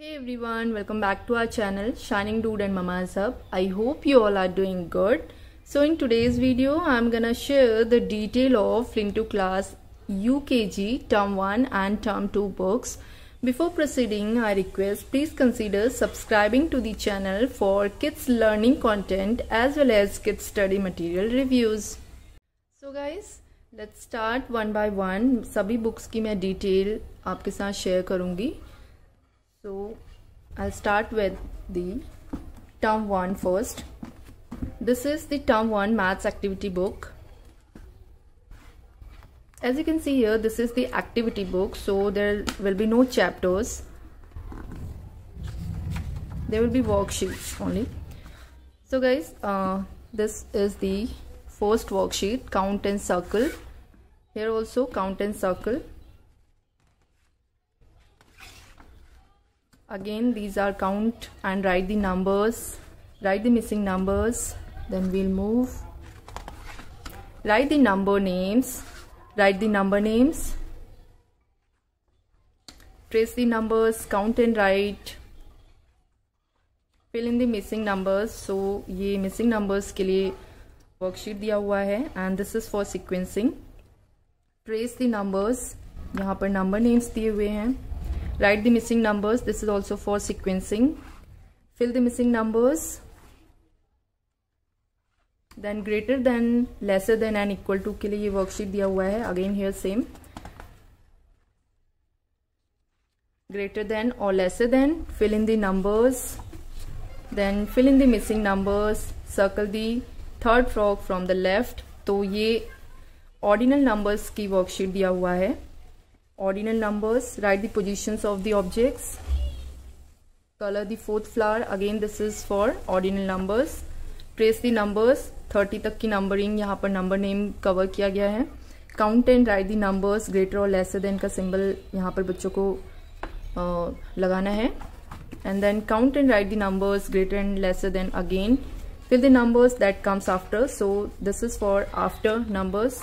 Hey everyone, welcome back to our channel Shining Dude and Mama's Hub. I hope you all are doing good. So in today's video, I'm gonna share the detail of Flinto class UKG term 1 and term 2 books. Before proceeding, I request please consider subscribing to the channel for kids learning content as well as kids study material reviews. So guys, let's start one by one. सभी books की मैं detail आपके साथ share करूँगी. So I'll start with the term 1 first. This is the term 1 maths activity book. As you can see here, this is the activity book. So there will be no chapters. There will be worksheets only. So guys, uh, this is the first worksheet, count and circle. Here also count and circle. again these are count and write the numbers write the missing numbers then we'll move write the number names write the number names trace the numbers count and write fill in the missing numbers so ये missing numbers के लिए worksheet दिया हुआ है and this is for sequencing trace the numbers यहाँ पर number names दिए हुए हैं write the missing numbers this is also for sequencing fill the missing numbers then greater than lesser than and equal to के लिए ये worksheet दिया हुआ है again here same greater than or lesser than fill in the numbers then fill in the missing numbers circle the third frog from the left तो ये ordinal numbers की worksheet दिया हुआ है ordinal numbers write the positions of the objects color the fourth flower again this is for ordinal numbers trace the numbers 30 तक की numbering यहाँ पर नंबर नेम कवर किया गया है count and write the numbers greater और lesser than का symbol यहाँ पर बच्चों को आ, लगाना है and then count and write the numbers greater and lesser than again fill the numbers that comes after so this is for after numbers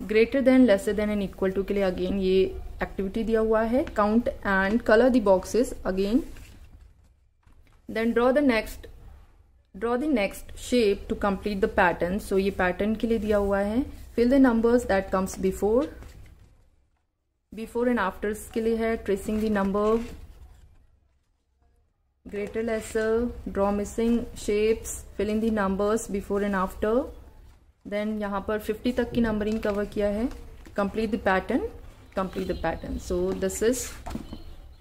greater than lesser than and equal to के लिए again ये activity दिया हुआ है। Count and colour the boxes again then draw the next draw the next shape to complete the pattern so ये pattern के लिए दिया हुआ है। Fill the numbers that comes before before and afters के लिए है। Tracing the number greater lesser draw missing shapes fill in the numbers before and after then यहाँ पर 50 तक की नंबरिंग कवर किया है। Complete the pattern complete the pattern so this is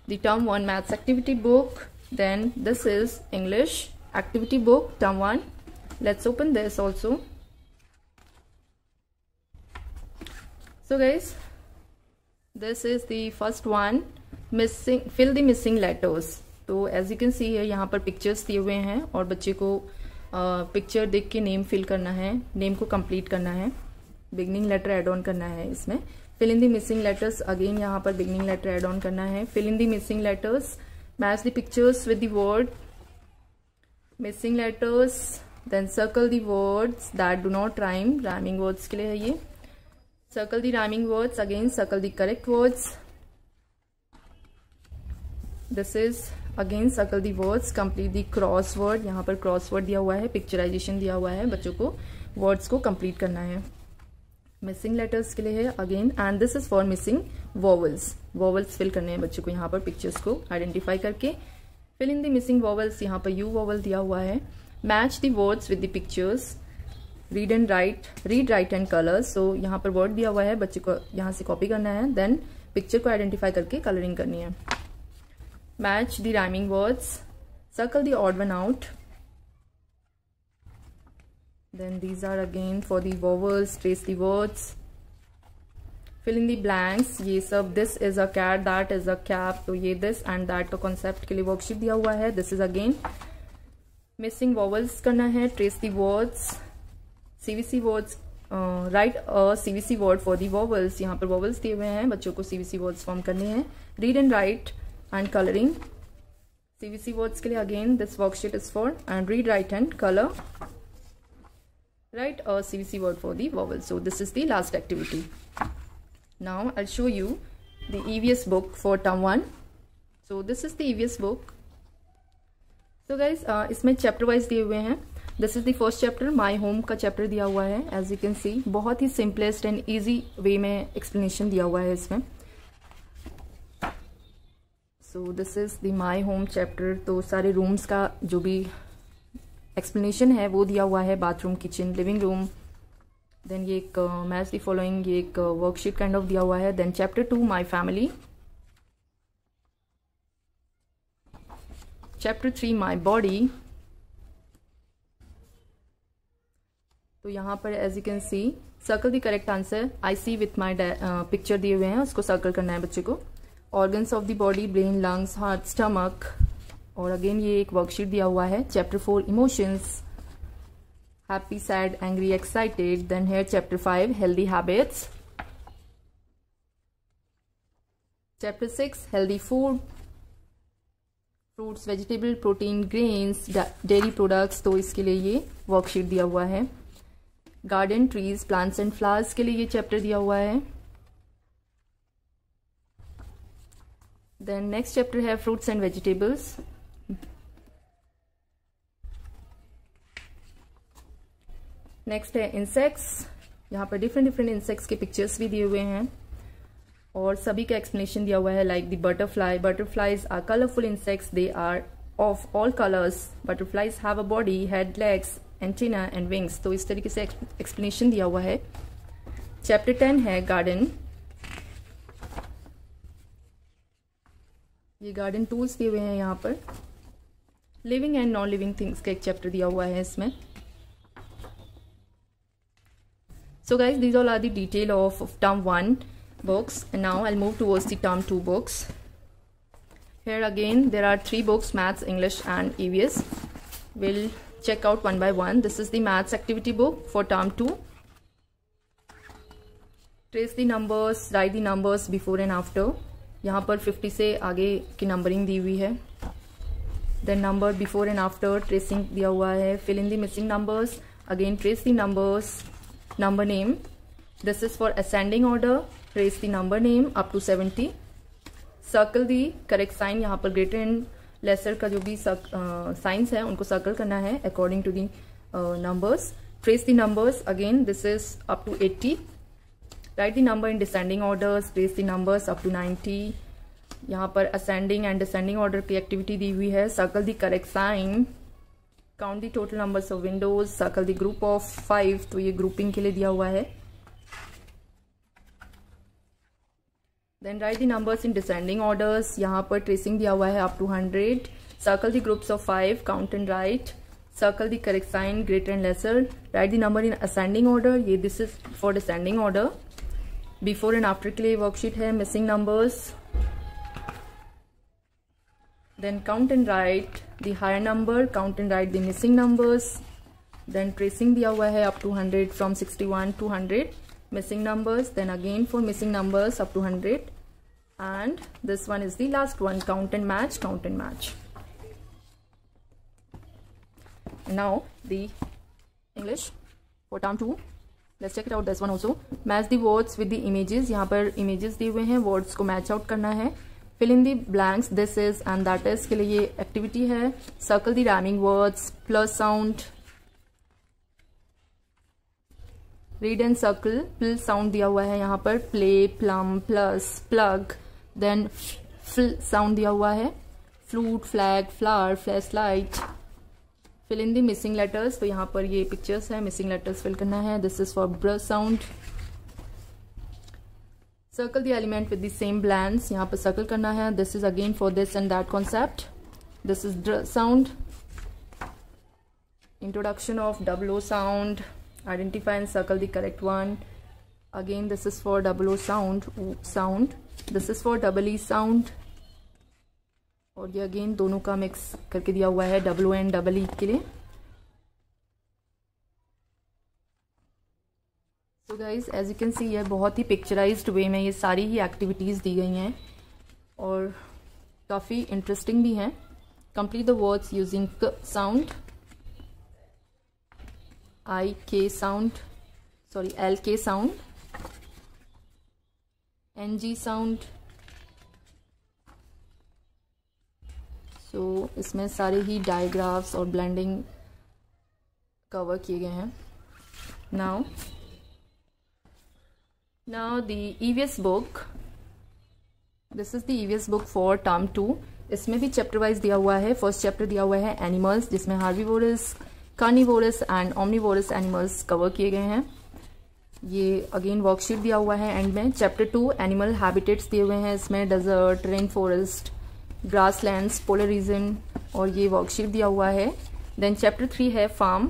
the term one maths activity book then this is English activity book term one let's open this also so guys this is the first one missing fill the missing letters तो as you can see है यहाँ पर pictures दिए हुए हैं और बच्चे को पिक्चर देख के नेम फिल करना है नेम को कंप्लीट करना है बिगनिंग लेटर एड ऑन करना है इसमें। Fill in the missing letters again यहाँ पर बिगनिंग लेटर एड ऑन करना है। Fill in the missing letters match the pictures with the word missing letters then circle the words that do not rhyme rhyming words के लिए है ये। Circle the rhyming words again circle the correct words this is again circle the words complete the crossword यहाँ पर cross word दिया हुआ है picturisation दिया हुआ है बच्चों को। वर्ड्स को कंप्लीट करना है। मिसिंग लेटर्स के लिए है। Again and this is for missing vowels vowels fill करने हैं बच्चों को यहाँ पर पिक्चर्स को आइडेंटिफाई करके। Fill in the missing vowels यहाँ पर यू वॉवल दिया हुआ है। Match the words with the pictures read and write read write and colours so यहाँ पर वर्ड दिया हुआ है। बच्चे को यहाँ से कॉपी करना है। देन पिक्चर को आइडेंटिफाई करके कलरिंग करनी है। Match the rhyming words circle the odd one out then these are again for the vowels trace the words fill in the blanks ये सब this is a cat that is a cap तो ये this and that का concept के लिए worksheet दिया हुआ है this is again missing vowels करना है trace the words CVC words uh, write a CVC word for the vowels यहाँ पर vowels दिए हुए हैं बच्चों को CVC words form करने हैं read and write and coloring CVC words के लिए again this worksheet is for and read write and color write a CVC word for the vowel. So this is the last activity. Now I'll show you the EVS book for term 1. So this is the EVS book so guys इसमें chapter wise दिए हुए हैं this is the first chapter my home का chapter दिया हुआ है as you can see बहुत ही सिंपलेस्ट एंड ईजी वे में एक्सप्लेनेशन दिया हुआ है इसमें so this is the my home chapter तो सारे रूम्स का जो भी एक्सप्लेनेशन है, वो दिया हुआ है bathroom kitchen living room then ये एक मैच दी फॉलोइंग ये एक वर्कशीट काइंड ऑफ़ दिया हुआ है. Then chapter two my family chapter three my body तो यहाँ पर as you can see circle the correct answer I see with my picture दिए हुए हैं, उसको सर्कल करना है बच्चे को. Organs of the body brain lungs heart stomach और अगेन ये एक वर्कशीट दिया हुआ है chapter four emotions happy, sad, angry, excited. Then here chapter 5 healthy habits. Chapter 6 healthy food. Fruits vegetable protein grains dairy products तो इसके लिए ये वर्कशीट दिया हुआ है. Garden trees plants and flowers के लिए ये चैप्टर दिया हुआ है. देन नेक्स्ट चैप्टर है फ्रूट्स एंड वेजिटेबल्स नेक्स्ट है इंसेक्ट्स यहाँ पर डिफरेंट डिफरेंट इंसेक्ट्स के पिक्चर्स भी दिए हुए हैं। और सभी का एक्सप्लेनेशन दिया हुआ है like the butterfly butterflies are colourful insects they are of all colours butterflies have a body head legs antenna and wings तो इस तरीके से एक्सप्लेनेशन दिया हुआ है। चैप्टर टेन है गार्डन ये गार्डन टूल्स दिए हुए हैं यहाँ पर। Living and non living things का एक चैप्टर दिया हुआ है इसमें। So guys these all are the detail of term one books and now I move towards the term two books here again there are three books maths English and EVS will check out one by one this is the maths activity book for term two trace the numbers write the numbers before and after यहाँ पर 50 से आगे की numbering दी हुई है। Then number before and after tracing दिया हुआ है। Fill in the missing numbers again trace the numbers number name. This is for ascending order, trace the number name up to 70 circle the correct sign यहाँ पर greater and laser का जो भी science है, उनको सर्कल करना है according to the numbers trace the numbers again this is up to 80 write the number in descending orders trace the numbers up to 90 यहाँ पर असेंडिंग एंड डिसेंडिंग ऑर्डर की एक्टिविटी दी हुई है। Circle the correct sign count the total numbers of windows circle the group of five तो ये grouping के लिए दिया हुआ है। Then write the numbers in descending orders यहाँ पर ट्रेसिंग दिया हुआ है up to hundred circle the groups of five count and write circle the correct sign greater and lesser write the number in ascending order ये this is for descending order before and after के लिए worksheet है missing numbers then count and write the higher number count and write the missing numbers then tracing दिया हुआ है up to 100 from 61 to 100 missing numbers then again for missing numbers up to 100 and this one is the last one count and match count and match now the English for term 2 check it out, this one also. Match the words with the images. यहाँ पर images दिए हुए हैं words को match out करना है fill in the blanks this is and that is के लिए ये एक्टिविटी है circle the rhyming words plus sound read and circle pl sound दिया हुआ है यहाँ पर play plum plus plug then fill sound दिया हुआ है flute flag flower flash light fill in the missing letters तो यहाँ पर ये पिक्चर्स है मिसिंग लेटर्स फिल करना है. This is for br sound circle the element with the same blend यहाँ पर सर्कल करना है. This is again for this and that concept this is dr sound introduction of double O sound identify and circle the correct one again this is for double O sound sound this is for double E sound और ये again दोनों का mix करके दिया हुआ है W and double E के लिए। So guys as you can see ये बहुत ही पिक्चराइज्ड वे में ये सारी ही एक्टिविटीज़ दी गई हैं और काफ़ी इंटरेस्टिंग भी हैं। Complete the words using sound I के साउंड सॉरी एल के sound N G sound so so, इसमें सारे ही डायग्राफ्स और ब्लेंडिंग कवर किए गए हैं। Now now the EVS book this is the EVS book for term two इसमें भी चैप्टर वाइज दिया हुआ है। फ़र्स्ट चैप्टर दिया हुआ है एनिमल्स जिसमें herbivorous carnivorous and omnivorous animals cover किए गए हैं। ये अगेन वर्कशीट दिया हुआ है एंड में। चैप्टर टू एनिमल हैबिटेट्स दिए हुए हैं। इसमें desert rainforest grassland polar region और ये वर्कशीट दिया हुआ है। देन चैप्टर थ्री है फार्म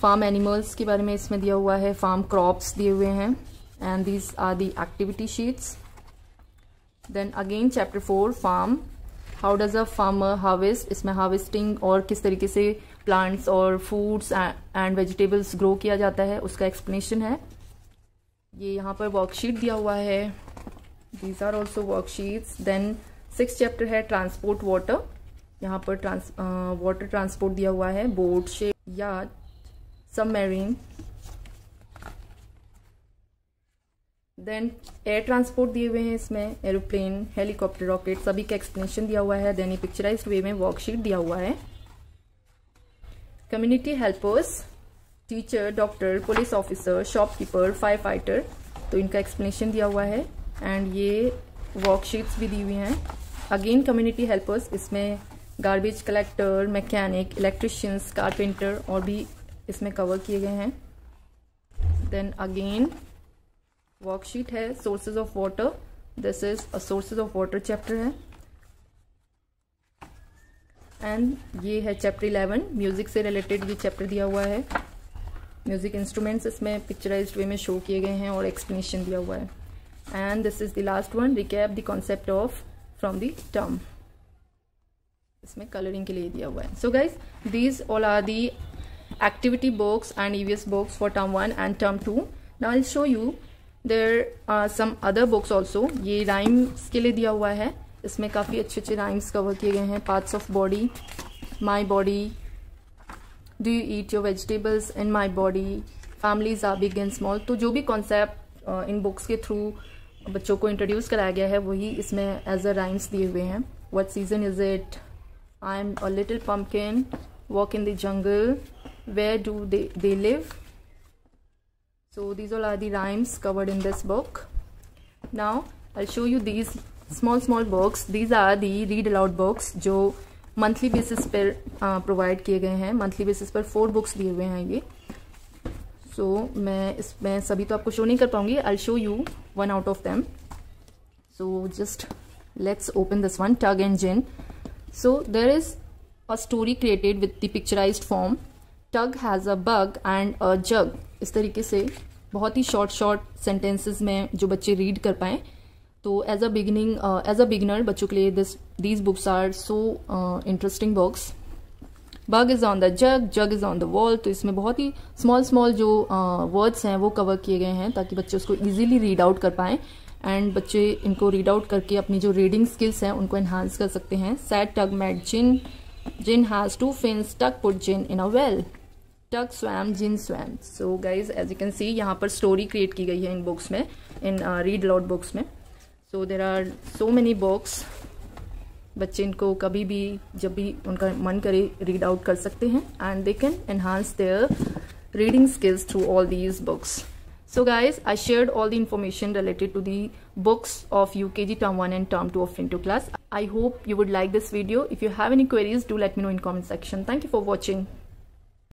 फार्म एनिमल्स के बारे में इसमें दिया हुआ है। फार्म क्रॉप्स दिए हुए हैं। And these are the activity sheets then again chapter four farm how does a farmer harvest इसमें हार्वेस्टिंग और किस तरीके से प्लांट्स और फ्रूट्स एंड वेजिटेबल्स ग्रो किया जाता है, उसका एक्सप्लेनेशन है। ये यहाँ पर वर्कशीट दिया हुआ है। These are also worksheets then six chapter है ट्रांसपोर्ट वाटर। यहाँ पर ट्रांस वाटर ट्रांसपोर्ट दिया हुआ है, बोट, शेप या सबमेरीन। देन एयर ट्रांसपोर्ट दिए हुए हैं इसमें, एरोप्लेन, हेलीकॉप्टर, रॉकेट, सभी का एक्सप्लेनेशन दिया हुआ है, देन ये पिक्चराइज वे में वर्कशीट दिया हुआ है। Community helpers, teacher, doctor, police officer, shopkeeper firefighter तो इनका एक्सप्लेनेशन दिया हुआ है। एंड ये वर्कशीट्स भी दी हुई हैं। अगेन कम्युनिटी हेल्पर्स इसमें garbage collector mechanic electricians carpenter और भी इसमें कवर किए गए हैं। देन अगेन वर्कशीट है sources of water this is a sources of water chapter है। एंड ये है चैप्टर इलेवन म्यूज़िक से रिलेटेड ये चैप्टर दिया हुआ है। म्यूज़िक इंस्ट्रूमेंट्स इसमें पिक्चराइज वे में शो किए गए हैं और एक्सप्लेनेशन दिया हुआ है। And this is the last one recap the concept of from the term इसमें कलरिंग के लिए दिया हुआ है. So guys these all are the activity books and EVS books for term one and term two now I show you there are some other books also ये rhymes के लिए दिया हुआ है. इसमें काफ़ी अच्छे अच्छे राइम्स कवर किए गए हैं. Parts of body my body do you eat your vegetables in my body families are big and small तो जो भी कॉन्सेप्ट इन बुक्स के थ्रू बच्चों को इंट्रोड्यूस कराया गया है, वही इसमें एज अ राइम्स दिए हुए हैं। What season is it I am a little pumpkin walk in the jungle where do they live so these all are the rhymes covered in this book. Now, i'll show you these small small books these are the read aloud books जो monthly basis पर provide किए गए हैं। Monthly basis पर four books दिए हुए हैं ये। सो so, मैं इसमें सभी तो आपको शो नहीं कर पाऊँगी. I show you one out of them so just let's open this one tug and Jin so there is a story created with the picturise form tug has a bug and a jug इस तरीके से बहुत ही short short sentences में जो बच्चे read कर पाएँ. तो as a beginning as a beginner बच्चों के लिए this these books are so interesting books bug is on the jug jug is on the wall तो इसमें बहुत ही स्मॉल स्मॉल जो वर्ड्स हैं, वो कवर किए गए हैं ताकि बच्चे उसको इजीली रीड आउट कर पाएँ। एंड बच्चे इनको रीड आउट करके अपनी जो रीडिंग स्किल्स हैं, उनको एनहांस कर सकते हैं। Sat tug mat Jin Jin has two fins tug put Jin in a well tug swam Jin swam so guys as you can see यहाँ पर स्टोरी क्रिएट की गई है इन बुक्स में इन रीड लाउड बुक्स में। So there are so many books बच्चे इनको कभी भी, जब भी उनका मन करे रीड आउट कर सकते हैं and they can enhance their reading skills through all these books so guys I share all the information related to the books of you के G term one and term two of into class I hope you would like this video if you have any queries do let me know in comment section thank you for watching